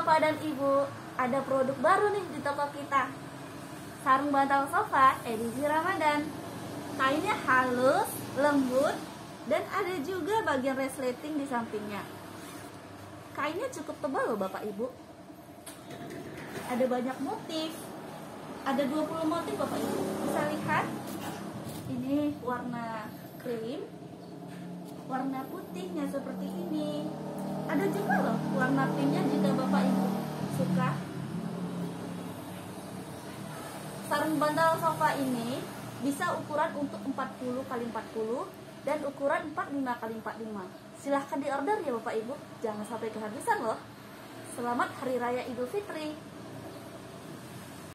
Bapak dan Ibu, ada produk baru nih di toko kita. Sarung bantal sofa edisi Ramadan. Kainnya halus, lembut, dan ada juga bagian resleting di sampingnya. Kainnya cukup tebal loh Bapak Ibu. Ada banyak motif. Ada 20 motif Bapak Ibu. Bisa lihat. Ini warna krim, warna putihnya seperti ini ada juga loh warna pinknya jika bapak ibu suka. Sarung bantal sofa ini bisa ukuran untuk 40 kali 40 dan ukuran 45 kali 45 silahkan diorder ya bapak ibu. Jangan sampai kehabisan loh. Selamat hari raya idul fitri